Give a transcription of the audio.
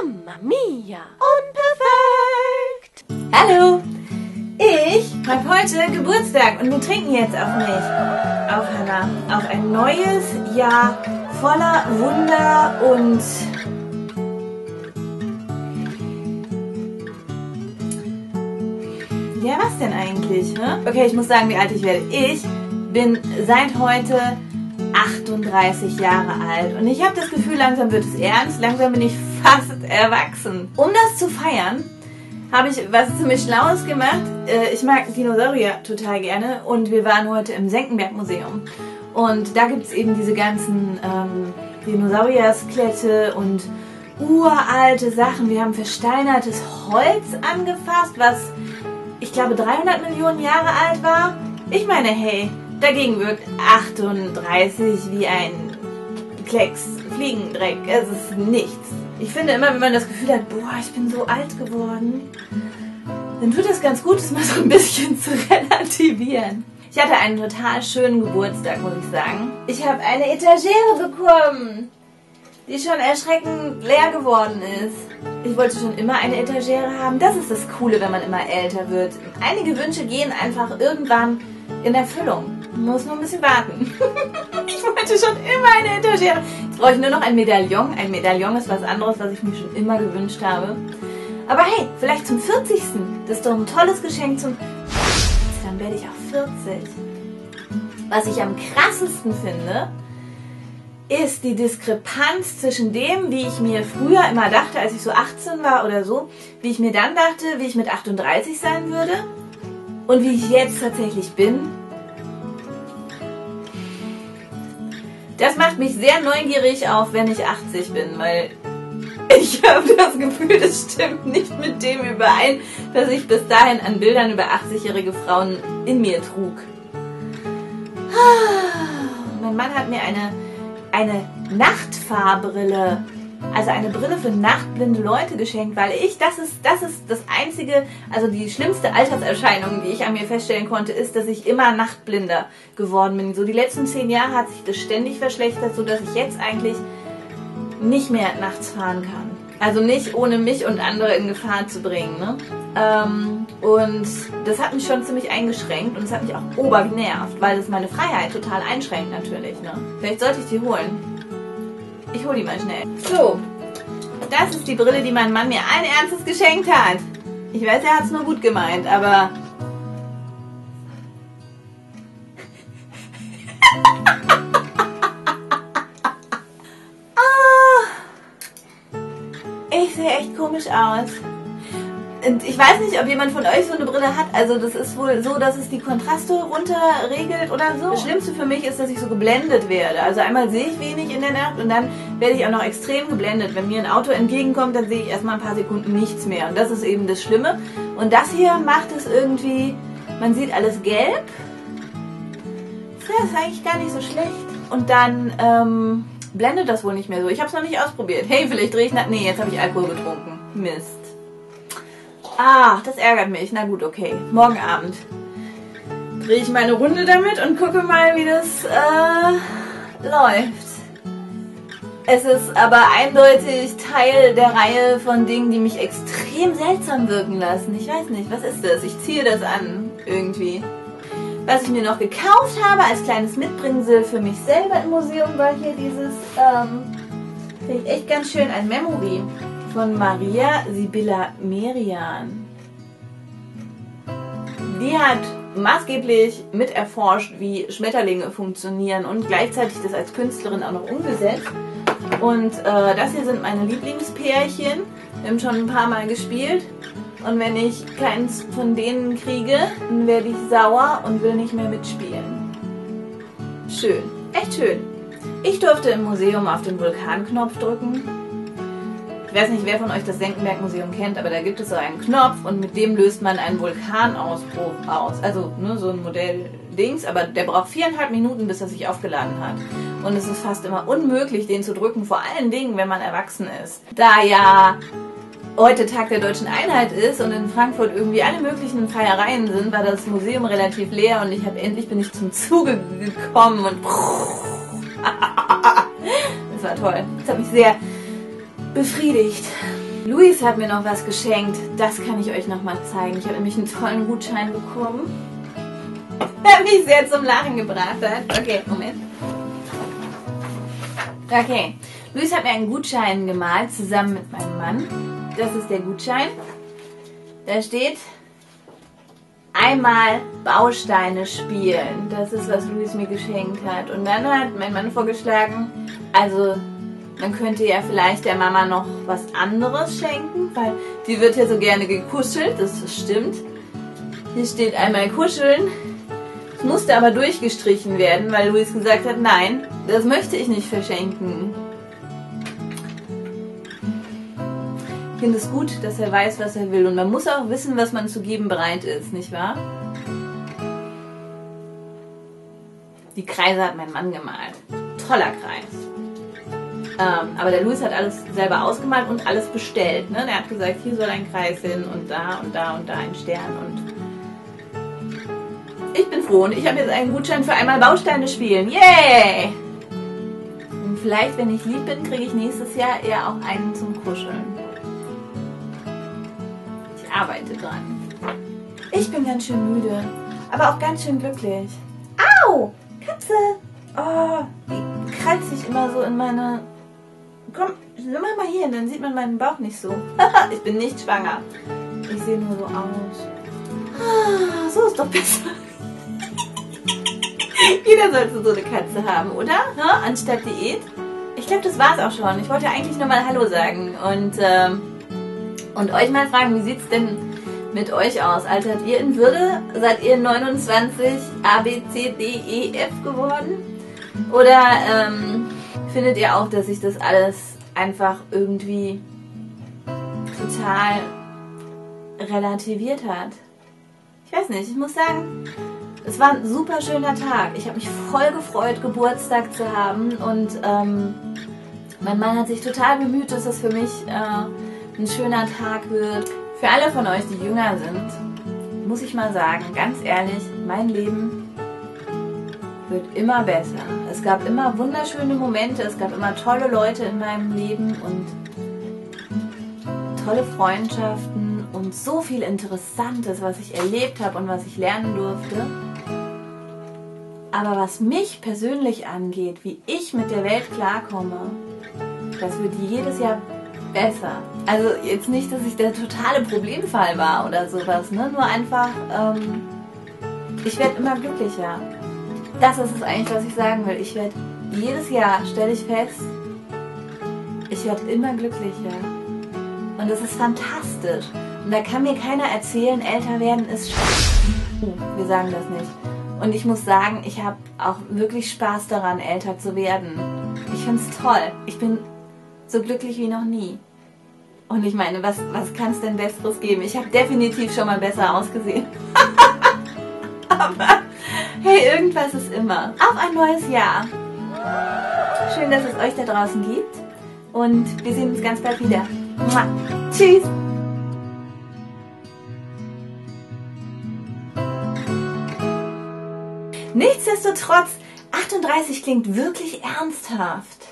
Mamma mia! Unperfekt! Hallo! Ich habe heute Geburtstag und wir trinken jetzt auf mich. Auf Hannah. Auf ein neues Jahr voller Wunder und Ja, was denn eigentlich? Hä? Okay, ich muss sagen, wie alt ich werde. Ich bin seit heute 38 Jahre alt und ich habe das Gefühl, langsam wird es ernst, langsam bin ich fast erwachsen. Um das zu feiern, habe ich was ziemlich Schlaues gemacht. Äh, Ich mag Dinosaurier total gerne und wir waren heute im Senckenberg-Museum. Und da gibt es eben diese ganzen ähm, Dinosaurier-Skelette und uralte Sachen. Wir haben versteinertes Holz angefasst, was ich glaube 300 Millionen Jahre alt war. Ich meine, hey, dagegen wirkt 38 wie ein Klecks Fliegendreck. Es ist nichts. Ich finde immer, wenn man das Gefühl hat, boah, ich bin so alt geworden, dann tut es ganz gut, es mal so ein bisschen zu relativieren. Ich hatte einen total schönen Geburtstag, muss ich sagen. Ich habe eine Etagere bekommen, die schon erschreckend leer geworden ist. Ich wollte schon immer eine Etagere haben. Das ist das Coole, wenn man immer älter wird. Einige Wünsche gehen einfach irgendwann in Erfüllung. Muss nur ein bisschen warten. ich wollte schon immer eine Etagere. Jetzt brauche ich nur noch ein Medaillon. Ein Medaillon ist was anderes, was ich mir schon immer gewünscht habe. Aber hey, vielleicht zum 40. Das ist doch ein tolles Geschenk zum... Dann werde ich auch 40. Was ich am krassesten finde, ist die Diskrepanz zwischen dem, wie ich mir früher immer dachte, als ich so 18 war oder so, wie ich mir dann dachte, wie ich mit 38 sein würde und wie ich jetzt tatsächlich bin. Das macht mich sehr neugierig auf, wenn ich 80 bin, weil ich habe das Gefühl, das stimmt nicht mit dem überein, was ich bis dahin an Bildern über 80-jährige Frauen in mir trug. Mein Mann hat mir eine, eine Nachtfahrbrille, also eine Brille für nachtblinde Leute geschenkt, weil ich, das ist, das ist das einzige, also die schlimmste Alterserscheinung, die ich an mir feststellen konnte, ist, dass ich immer nachtblinder geworden bin. So die letzten zehn Jahre hat sich das ständig verschlechtert, so dass ich jetzt eigentlich nicht mehr nachts fahren kann. Also nicht ohne mich und andere in Gefahr zu bringen. Ne? Ähm, und das hat mich schon ziemlich eingeschränkt und es hat mich auch ober genervt, weil es meine Freiheit total einschränkt natürlich. Ne? Vielleicht sollte ich die holen. Ich hole die mal schnell. So, das ist die Brille, die mein Mann mir allen Ernstes geschenkt hat. Ich weiß, er hat es nur gut gemeint, aber... Ah, ich sehe echt komisch aus. Und ich weiß nicht, ob jemand von euch so eine Brille hat. Also das ist wohl so, dass es die Kontraste runterregelt oder so. Das Schlimmste für mich ist, dass ich so geblendet werde. Also einmal sehe ich wenig in der Nacht und dann werde ich auch noch extrem geblendet. Wenn mir ein Auto entgegenkommt, dann sehe ich erstmal ein paar Sekunden nichts mehr. Und das ist eben das Schlimme. Und das hier macht es irgendwie, man sieht alles gelb. Das ist eigentlich gar nicht so schlecht. Und dann ähm, blendet das wohl nicht mehr so. Ich habe es noch nicht ausprobiert. Hey, vielleicht drehe ich nach... Nee, jetzt habe ich Alkohol getrunken. Mist. Ah, das ärgert mich. Na gut, okay. Morgen Abend drehe ich meine Runde damit und gucke mal, wie das äh, läuft. Es ist aber eindeutig Teil der Reihe von Dingen, die mich extrem seltsam wirken lassen. Ich weiß nicht, was ist das? Ich ziehe das an, irgendwie. Was ich mir noch gekauft habe als kleines Mitbringsel für mich selber im Museum, war hier dieses, ähm, finde ich echt ganz schön, ein Memory von Maria Sibylla Merian. Die hat maßgeblich mit erforscht, wie Schmetterlinge funktionieren und gleichzeitig das als Künstlerin auch noch umgesetzt. Und äh, das hier sind meine Lieblingspärchen. Wir haben schon ein paar Mal gespielt. Und wenn ich keins von denen kriege, dann werde ich sauer und will nicht mehr mitspielen. Schön, echt schön. Ich durfte im Museum auf den Vulkanknopf drücken. Ich weiß nicht, wer von euch das Senckenberg-Museum kennt, aber da gibt es so einen Knopf und mit dem löst man einen Vulkanausbruch aus. Also ne, so ein Modell Dings, aber der braucht viereinhalb Minuten, bis er sich aufgeladen hat. Und es ist fast immer unmöglich, den zu drücken, vor allen Dingen, wenn man erwachsen ist. Da ja heute Tag der deutschen Einheit ist und in Frankfurt irgendwie alle möglichen Feiereien sind, war das Museum relativ leer und ich habe endlich bin ich zum Zuge gekommen und das war toll. Das hat mich sehr befriedigt. Luis hat mir noch was geschenkt. Das kann ich euch noch mal zeigen. Ich habe nämlich einen tollen Gutschein bekommen. Der mich sehr zum Lachen gebracht hat. Okay, Moment. Okay. Luis hat mir einen Gutschein gemalt, zusammen mit meinem Mann. Das ist der Gutschein. Da steht einmal Bausteine spielen. Das ist, was Luis mir geschenkt hat. Und dann hat mein Mann vorgeschlagen, also man könnte ja vielleicht der Mama noch was anderes schenken, weil die wird ja so gerne gekuschelt, das stimmt. Hier steht einmal kuscheln. Es musste aber durchgestrichen werden, weil Luis gesagt hat, nein, das möchte ich nicht verschenken. Ich finde es gut, dass er weiß, was er will. Und man muss auch wissen, was man zu geben bereit ist, nicht wahr? Die Kreise hat mein Mann gemalt. Toller Kreis. Ähm, aber der Louis hat alles selber ausgemalt und alles bestellt. Ne? Der hat gesagt, hier soll ein Kreis hin und da und da und da ein Stern. Und ich bin froh und ich habe jetzt einen Gutschein für einmal Bausteine spielen. Yay! Und vielleicht, wenn ich lieb bin, kriege ich nächstes Jahr eher auch einen zum Kuscheln arbeite dran. Ich bin ganz schön müde, aber auch ganz schön glücklich. Au! Katze! Oh, die kratzt sich immer so in meine... Komm, mach mal hier, dann sieht man meinen Bauch nicht so. ich bin nicht schwanger. Ich sehe nur so aus. Ah, so ist doch besser. Jeder sollte so eine Katze haben, oder? Ha? Anstatt Diät. Ich glaube, das war's auch schon. Ich wollte eigentlich nur mal Hallo sagen und... Ähm, und euch mal fragen, wie sieht es denn mit euch aus? Altert ihr in Würde? Seid ihr 29 A, B, C, D, E, F geworden? Oder ähm, findet ihr auch, dass sich das alles einfach irgendwie total relativiert hat? Ich weiß nicht, ich muss sagen, es war ein super schöner Tag. Ich habe mich voll gefreut, Geburtstag zu haben und ähm, mein Mann hat sich total bemüht, dass das für mich äh, ein schöner Tag wird. Für alle von euch, die jünger sind, muss ich mal sagen, ganz ehrlich, mein Leben wird immer besser. Es gab immer wunderschöne Momente, es gab immer tolle Leute in meinem Leben und tolle Freundschaften und so viel Interessantes, was ich erlebt habe und was ich lernen durfte. Aber was mich persönlich angeht, wie ich mit der Welt klarkomme, das wird jedes Jahr besser. Also jetzt nicht, dass ich der totale Problemfall war oder sowas, ne? Nur einfach, ähm, ich werde immer glücklicher. Das ist es eigentlich, was ich sagen will. Ich werde jedes Jahr, stelle ich fest, ich werde immer glücklicher. Und das ist fantastisch. Und da kann mir keiner erzählen, älter werden ist uh, Wir sagen das nicht. Und ich muss sagen, ich habe auch wirklich Spaß daran, älter zu werden. Ich finde es toll. Ich bin so glücklich wie noch nie. Und ich meine, was, was kann es denn Besseres geben? Ich habe definitiv schon mal besser ausgesehen. Aber hey, irgendwas ist immer. Auf ein neues Jahr. Schön, dass es euch da draußen gibt. Und wir sehen uns ganz bald wieder. Mua. Tschüss. Nichtsdestotrotz, 38 klingt wirklich ernsthaft.